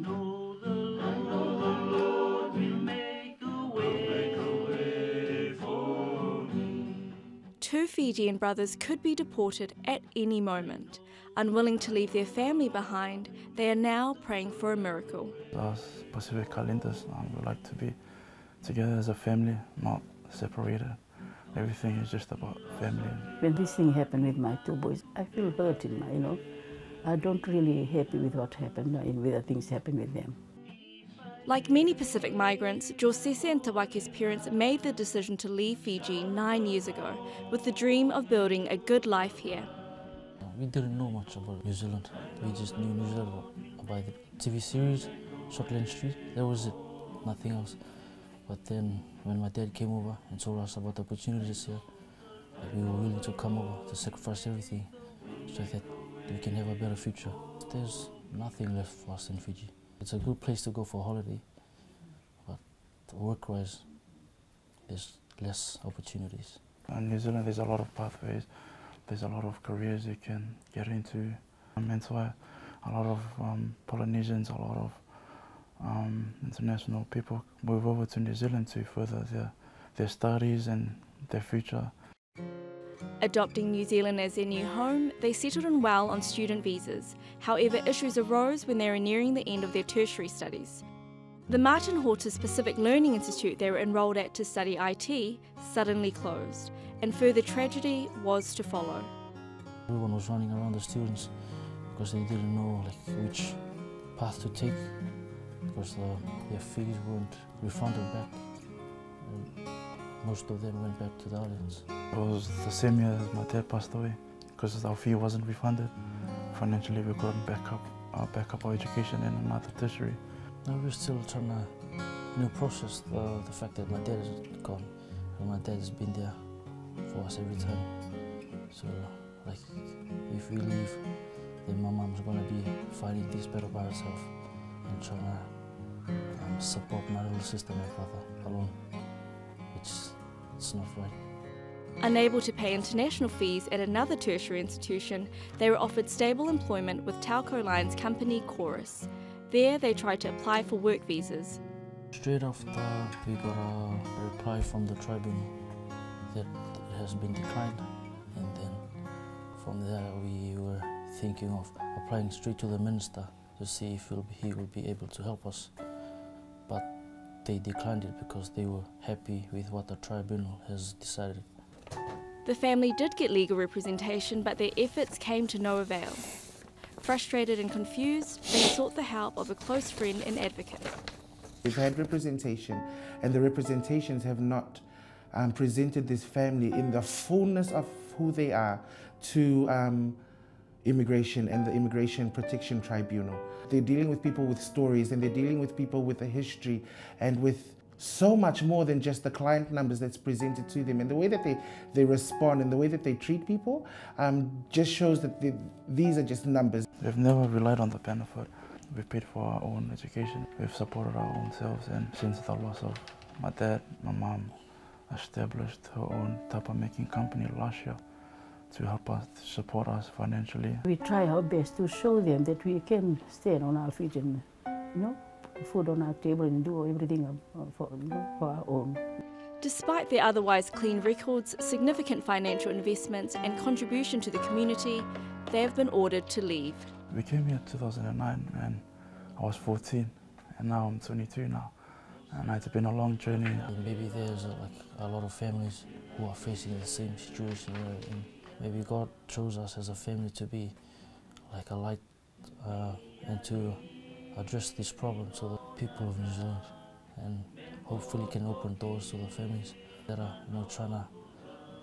Know the Lord will make a way for me. Two Fijian brothers could be deported at any moment. Unwilling to leave their family behind, they are now praying for a miracle. Us Pacific Islanders, um, we like to be together as a family, not separated. Everything is just about family. When this thing happened with my two boys, I feel hurt in my, you know. I don't really happy with what happened and with the things happen with them. Like many Pacific migrants, Josese and Tawake's parents made the decision to leave Fiji nine years ago with the dream of building a good life here. We didn't know much about New Zealand. We just knew New Zealand by the TV series, Shortland Street. That was it, nothing else. But then when my dad came over and told us about the opportunities here, we were willing to come over to sacrifice everything so that we can have a better future. There's nothing left for us in Fiji. It's a good place to go for holiday, but work-wise, there's less opportunities. In New Zealand, there's a lot of pathways. There's a lot of careers you can get into. Um, and so a lot of um, Polynesians, a lot of um, international people move over to New Zealand to further their, their studies and their future. Adopting New Zealand as their new home, they settled in well on student visas. However, issues arose when they were nearing the end of their tertiary studies. The Martin Hautus Pacific Learning Institute they were enrolled at to study IT suddenly closed, and further tragedy was to follow. Everyone was running around the students because they didn't know like which path to take because the, their fees weren't refunded back. And most of them went back to the islands. It was the same year as my dad passed away because our fee wasn't refunded. Financially, we couldn't back up, uh, back up our education in another tertiary. Now we're still trying to you know, process the, the fact that my dad is gone and my dad has been there for us every time. So, like, if we leave, then my mom's gonna be fighting this battle by herself and trying to um, support my little sister, my brother, alone, which it's. Unable to pay international fees at another tertiary institution, they were offered stable employment with telco Line's company Chorus. There, they tried to apply for work visas. Straight after, we got a reply from the tribunal that it has been declined, and then from there we were thinking of applying straight to the minister to see if he will be able to help us. But they declined it because they were happy with what the tribunal has decided. The family did get legal representation, but their efforts came to no avail. Frustrated and confused, they sought the help of a close friend and advocate. We've had representation, and the representations have not um, presented this family in the fullness of who they are to um, immigration and the Immigration Protection Tribunal. They're dealing with people with stories, and they're dealing with people with a history and with so much more than just the client numbers that's presented to them. And the way that they, they respond and the way that they treat people um, just shows that they, these are just numbers. We've never relied on the benefit. We've paid for our own education. We've supported our own selves. And since the loss of my dad, my mom established her own tapa making company last year to help us, support us financially. We try our best to show them that we can stand on our feet and, you know, put food on our table and do everything uh, for, you know, for our own. Despite their otherwise clean records, significant financial investments, and contribution to the community, they have been ordered to leave. We came here in 2009 and I was 14 and now I'm 22 now. And it's been a long journey. Maybe there's like a lot of families who are facing the same situation we're in. Maybe God chose us as a family to be like a light uh, and to address this problem to the people of New Zealand and hopefully can open doors to the families that are you know trying to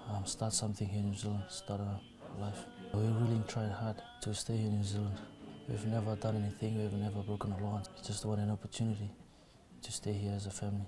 um, start something here in New Zealand, start a life. We are really tried hard to stay here in New Zealand. We've never done anything, we've never broken a law. We just want an opportunity to stay here as a family.